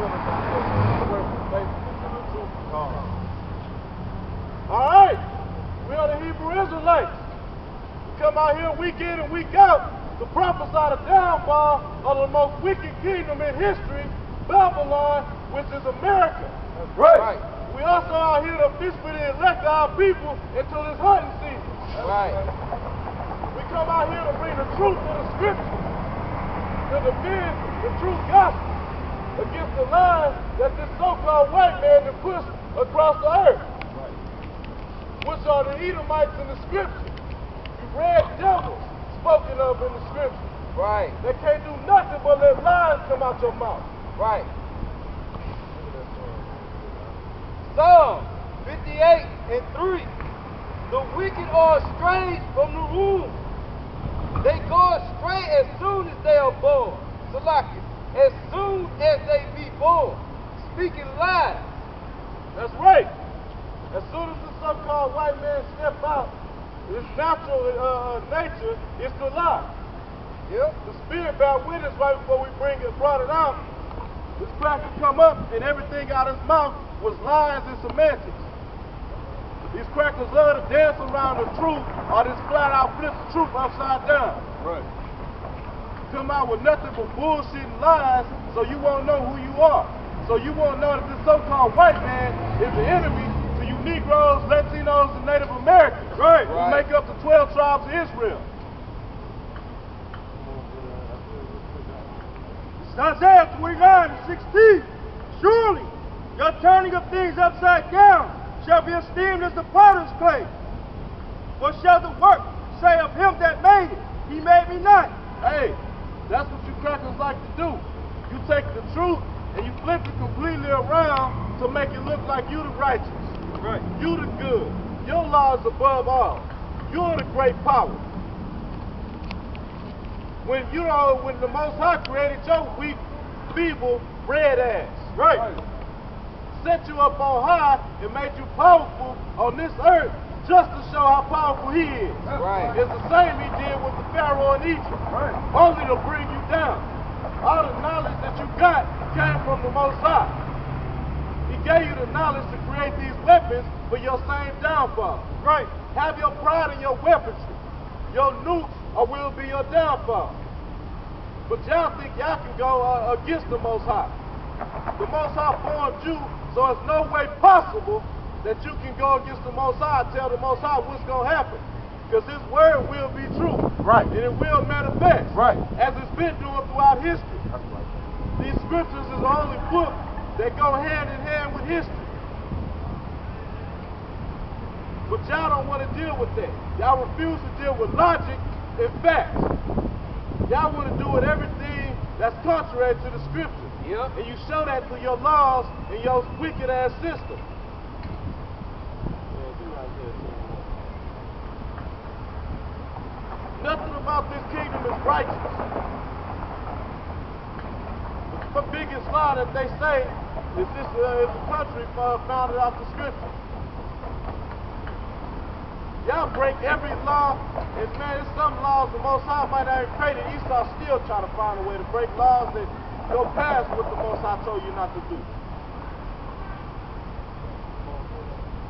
willing to work faithfully to the truth cause. All right, we are the Hebrew Israelites. We come out here week in and week out to prophesy the downfall of the most wicked kingdom in history, Babylon, which is America. That's right. We also out here to peacefully elect our people until this hunting season. Right. We come out here to bring the truth of the scriptures, to defend the true gospel against the lies that this so-called white man has pushed across the earth, which are the Edomites in the scriptures, the red devils spoken of in the scriptures. Right. They can't do nothing but let lies come out your mouth. Right. Psalm 58 and 3. The wicked are estranged from the womb. They go astray as soon as they are born. Salaki. As soon as they be born. Speaking lies. That's right. As soon as the so-called white man step out, his natural uh, nature is to lie. Yep. The spirit bear witness right before we bring it, brought it out. This cracker come up and everything out of his mouth was lies and semantics. These crackers love to dance around the truth or just flat out flip the truth upside down. Right. Come out with nothing but bullshit and lies so you won't know who you are. So you won't know that this so-called white man is the enemy to you Negroes, Latinos, and Native Americans. Right. Who Right. make up the 12 tribes of Israel. It's Isaiah 29 and 16. Surely your turning of things upside down shall be esteemed as the potter's clay. What shall the work say of him that made it? He made me not. Hey, that's what you crackers like to do. You take the truth and you flip it completely around to make it look like you the righteous. Right. You the good. Your law is above all. You're the great power. When you know when the Most High created your weak, feeble, red ass. Right. Set you up on high and made you powerful on this earth just to show how powerful he is. Right. It's the same he did with the Pharaoh in Egypt. Right. Only to bring you down. All the knowledge that you got came from the Most High. He gave you the knowledge to create these weapons for your same downfall. Right. Have your pride in your weaponry. Your nukes or will be your downfall. But y'all think y'all can go uh, against the Most High. The Most High formed you, so it's no way possible that you can go against the Most High tell the Most High what's going to happen. Because His word will be true. Right. And it will manifest. Right. As it's been doing throughout history. These scriptures is the only book that go hand in hand with history. But y'all don't want to deal with that. Y'all refuse to deal with logic and facts. Y'all want to do with everything that's contrary to the scriptures. Yep. And you show that through your laws and your wicked ass system. Nothing about this kingdom is righteous. The biggest lie that they say is this uh, is a country uh, founded off the scripture. Y'all break every law, and man, there's some laws the Most High might have created. Esau still trying to find a way to break laws that go past what the Most High told you not to do.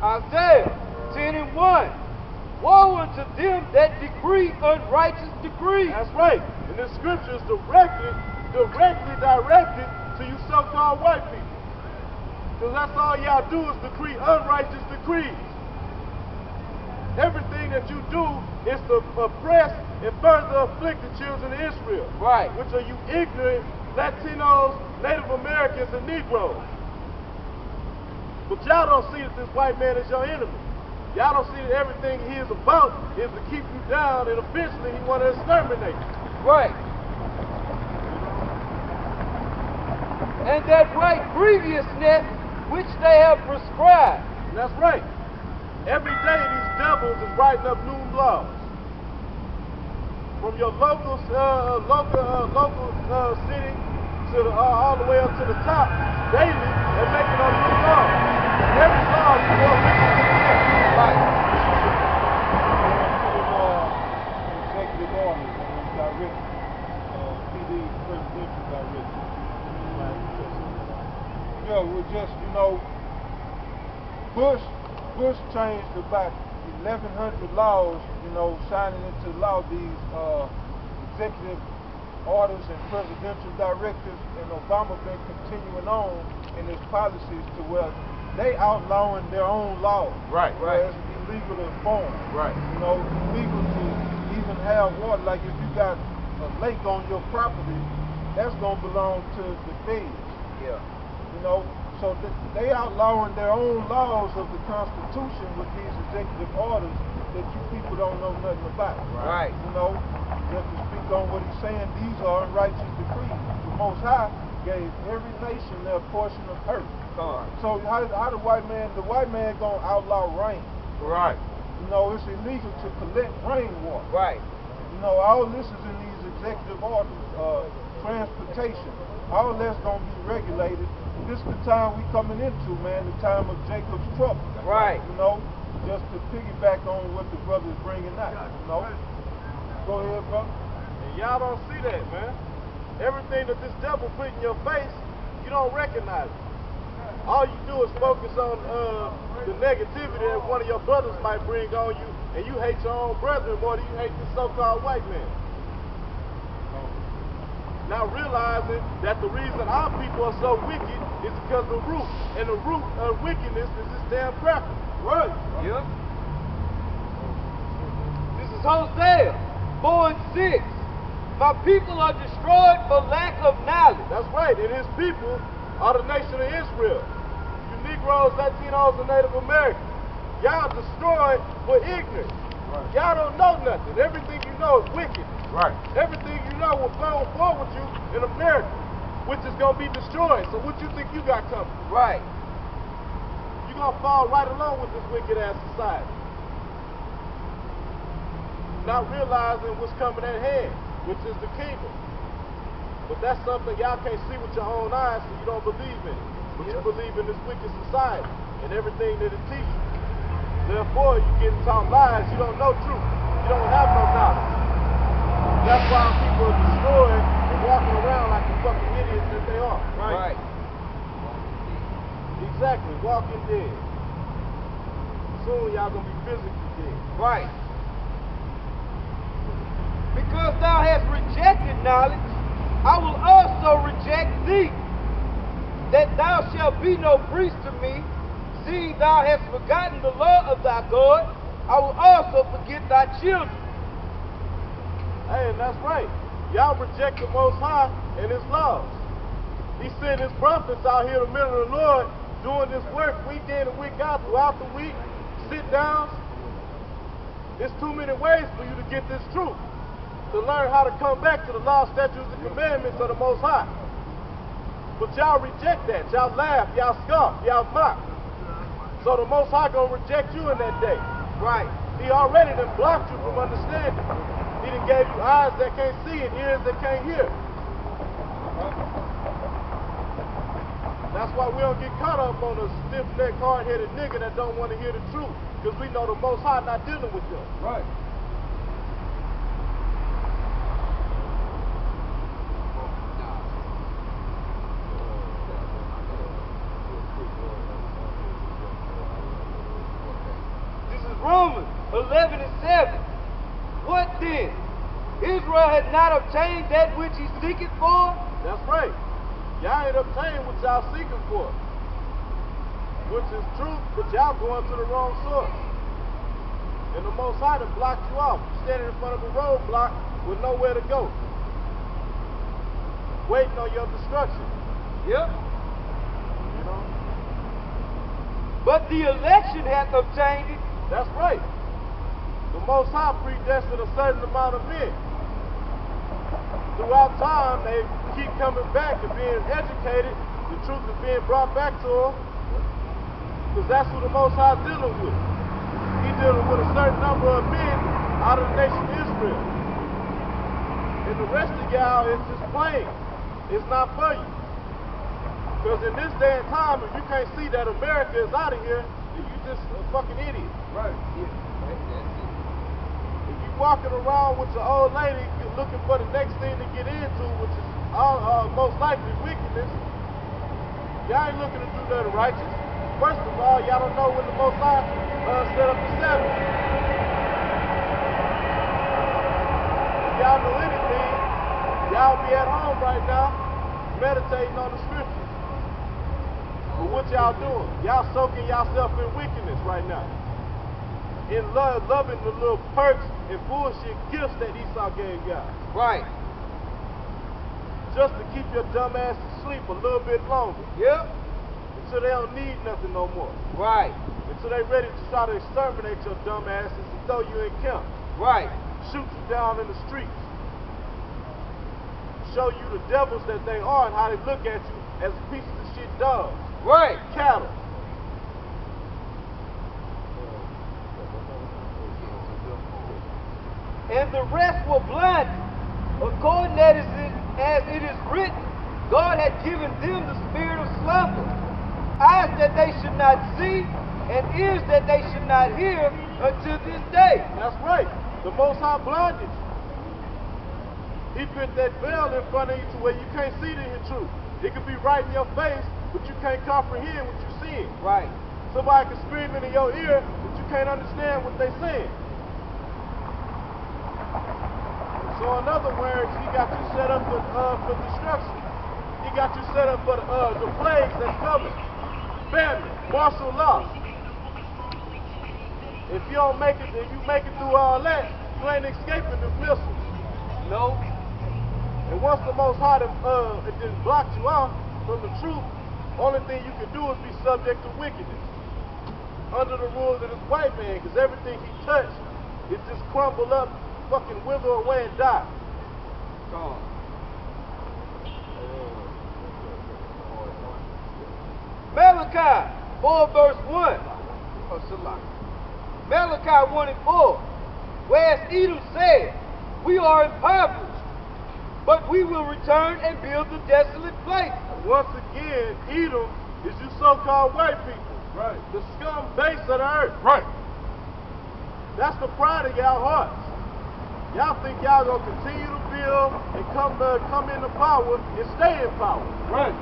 Isaiah 10 and 1. Woe unto them that decree unrighteous decrees. That's right. And the scriptures directly, directly directed to you so-called white people. Because that's all y'all do is decree unrighteous decrees. Everything that you do is to oppress and further afflict the children of Israel. Right. Which are you ignorant Latinos, Native Americans, and Negroes. But y'all don't see that this white man is your enemy. Y'all don't see that everything he is about is to keep you down and eventually he want to exterminate you. Right. And that right grievousness which they have prescribed. That's right. Every day these devils is writing up new laws. From your local, uh, local, uh, local uh, city to the, uh, all the way up to the top, daily, they're making up new laws. Every law is more wicked Yeah, we just, you know, Bush, Bush changed about 1,100 laws, you know, signing into law these uh, executive orders and presidential directives, and Obama been continuing on in his policies to where they outlawing their own laws. Right, right. it's illegal to farm. Right. You know, illegal to even have water. Like if you got a lake on your property, that's gonna belong to the feds. Yeah. You know, so th- they outlawing their own laws of the Constitution with these executive orders that you people don't know nothing about. Right. You know, just to speak on what he's saying, these are unrighteous decrees. The Most High gave every nation their portion of earth. So how, how the white man, the white man gonna outlaw rain? Right. You know, it's illegal to collect rainwater. Right. You know, all this is in these executive orders. Uh, transportation, all that's gonna be regulated. This is the time we coming into, man, the time of Jacob's trouble. Right. You know, just to piggyback on what the brother's bringing out. You know, go ahead, brother. And y'all don't see that, man. Everything that this devil put in your face, you don't recognize it. All you do is focus on uh, the negativity that one of your brothers might bring on you, and you hate your own brethren more than you hate this so-called white man. Not realizing that the reason our people are so wicked is because the root, and the root of wickedness is this damn preference. Right. Yeah. This is Hosea 4 and 6. My people are destroyed for lack of knowledge. That's right, and his people are the nation of Israel. You Negroes, Latinos, and Native Americans. Y'all destroyed for ignorance. Y'all don't know nothing. Everything you know is wicked. Right. Everything you know will go forward you in America, which is going to be destroyed. So what you think you got coming? Right. You're going to fall right along with this wicked ass society. Not realizing what's coming at hand, which is the kingdom. But that's something y'all can't see with your own eyes, so you don't believe in it. But you believe in this wicked society and everything that it teaches. Therefore, you getting taught lies, you don't know truth. You don't have no knowledge. That's why people are destroyed and walking around like the fucking idiots that they are. Right. Exactly, walking dead. Soon y'all gonna be physically dead. Right. Because thou hast rejected knowledge, I will also reject thee. That thou shalt be no priest to me, seeing thou hast forgotten the law of thy God, I will also forget thy children. Hey, that's right. Y'all reject the Most High and His laws. He sent His prophets out here in the middle of the Lord doing this work week in and week out throughout the week. Sit down. There's too many ways for you to get this truth. To learn how to come back to the law, statutes, and commandments of the Most High. But y'all reject that. Y'all laugh, y'all scoff, y'all mock. So the Most High gonna reject you in that day. Right. He already done blocked you from understanding. He done gave you eyes that can't see and ears that can't hear. That's why we don't get caught up on a stiff-necked, hard-headed nigga that don't want to hear the truth. Because we know the Most High not dealing with them. Right. This is Romans 11 and 7. What then? Israel had not obtained that which he seeketh for? That's right. Y'all ain't obtained what y'all seeking for. Which is truth, but y'all going to the wrong source. And the Most High done blocked you off. Standing in front of a roadblock with nowhere to go. Waiting on your destruction. Yep. You know? But the election hath obtained it. That's right. The Most High predestined a certain amount of men. Throughout time, they keep coming back and being educated. The truth is being brought back to them. Because that's who the Most High dealing with. He dealing with a certain number of men out of the nation of Israel. And the rest of y'all is just plain. It's not for you. Because in this day and time, if you can't see that America is out of here, then you just a fucking idiot. Right. yeah that's it If you walking around with your old lady looking for the next thing to get into, which is all, uh, most likely wickedness, Y'all ain't looking to do nothing righteous. First of all, y'all don't know when the Most High uh, set up the Sabbath. Y'all knew anything, y'all be at home right now, meditating on the scriptures. But what y'all doing? Y'all soaking yourself in wickedness right now. In love, loving the little perks and bullshit gifts that Esau gave y'all. Right. Just to keep your dumb ass asleep a little bit longer. Yep. Until they don't need nothing no more. Right. Until they ready to try to exterminate your dumb asses and throw you in camp. Right. Shoot you down in the streets. Show you the devils that they are and how they look at you as pieces of shit dogs. Right. Cattle. And the rest were blinded. According as it is, as it is written, God had given them the spirit of slumber, eyes that they should not see, and ears that they should not hear until this day. That's right. The Most High blinded. He put that veil in front of you to where you can't see the truth. It could be right in your face, but you can't comprehend what you're seeing. Right. Somebody can scream into your ear, but you can't understand what they're saying. So in other words, he got you set up for, uh, for destruction. He got you set up for uh, the plagues that's coming. Famine, martial law. If you don't make it, if you make it through all that, you ain't escaping the missiles. No. And once the Most High uh, it just blocked you off from the truth, only thing you can do is be subject to wickedness. Under the rules of this white man, because everything he touched, it just crumbled up, fucking wither away and die. Gone. Malachi 4 verse 1. Oh, Salaki. Malachi 1 and 4. Whereas Edom said, We are impoverished, but we will return and build the desolate place. Once again, Edom is you so-called white people. Right. The scum base of the earth. Right. That's the pride of y'all hearts. Y'all think y'all gonna continue to build and come uh, come into power and stay in power. Right.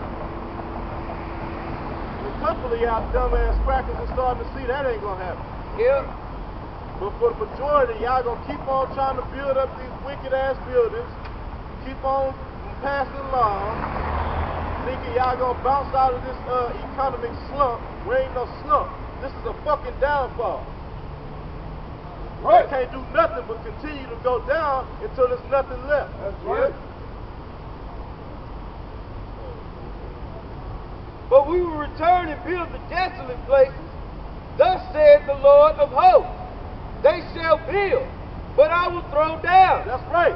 A couple of y'all dumbass crackers are starting to see that ain't gonna happen. Yeah. But for the majority, y'all gonna keep on trying to build up these wicked ass buildings, keep on passing laws, thinking y'all gonna bounce out of this uh, economic slump. Where ain't no slump. This is a fucking downfall. Right. They can't do nothing but continue to go down until there's nothing left. That's right. But we will return and build the desolate places. Thus said the Lord of hosts. They shall build, but I will throw down. That's right.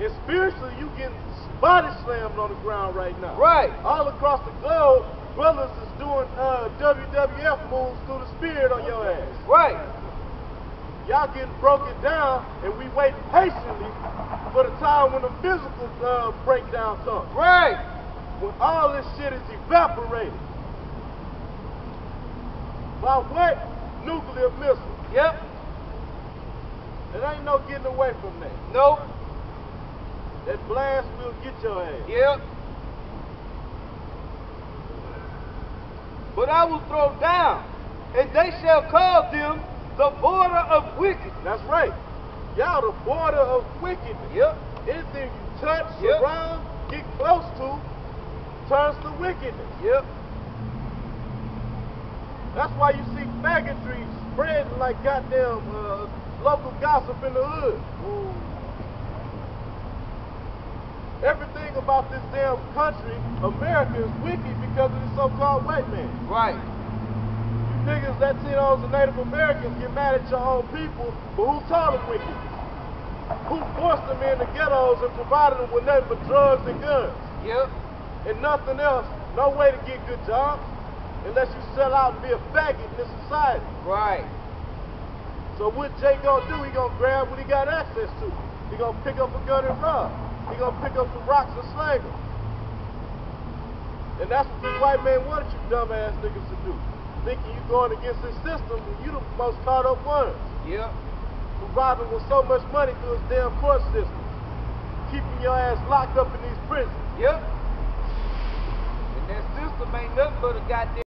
And spiritually, you getting body slammed on the ground right now. Right. All across the globe, brothers is doing uh, WWF moves through the spirit on your ass. Right. Y'all getting broken down, and we waiting patiently for the time when the physical uh, breakdown comes. Right. When all this shit is evaporated. By what? Nuclear missiles. Yep. There ain't no getting away from that. Nope. That blast will get your ass. Yep. But I will throw down, and they shall call them the border of wicked. That's right. Y'all the border of wickedness. Yep. Anything you touch, Yep. surround, get close to, turns to wickedness. Yep. That's why you see faggotry spreading like goddamn uh, local gossip in the hood. Everything about this damn country, America, is wicked because of this so-called white man. Right. You niggas, Latinos, and Native Americans get mad at your own people, but who taught them wickedness? Who forced them in the ghettos and provided them with nothing but drugs and guns? Yep. and nothing else, no way to get good jobs unless you sell out and be a faggot in this society. Right. So what Jay gonna do? He gonna grab what he got access to. He gonna pick up a gun and run. He gonna pick up some rocks and slang them. And that's what these white man wanted you dumbass niggas to do. Thinking you're going against his system and you the most caught up ones. Yep. Who robbing with so much money through his damn court system. Keeping your ass locked up in these prisons. Yep. And that system ain't nothing but a goddamn